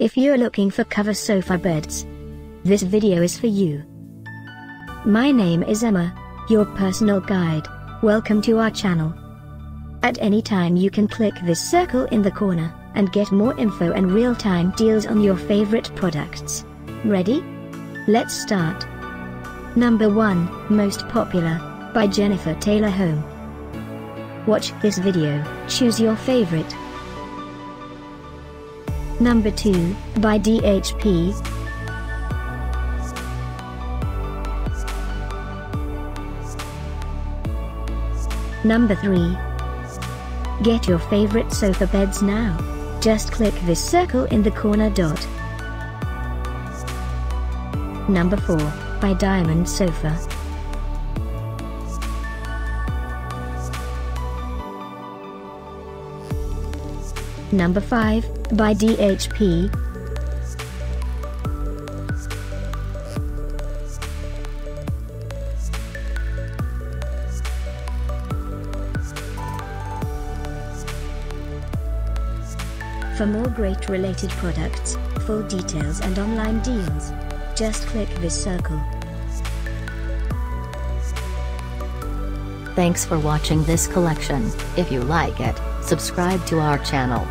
If you're looking for cover sofa beds, this video is for you. My name is Emma, your personal guide. Welcome to our channel. At any time you can click this circle in the corner, and get more info and real-time deals on your favorite products. Ready? Let's start. Number 1, Most Popular, by Jennifer Taylor Home. Watch this video, choose your favorite. Number 2, by DHP. Number 3. Get your favorite sofa beds now. Just click this circle in the corner dot. Number 4, by Diamond Sofa. Number 5, by DHP. For more great related products, full details and online deals, just click this circle. Thanks for watching this collection. If you like it, subscribe to our channel.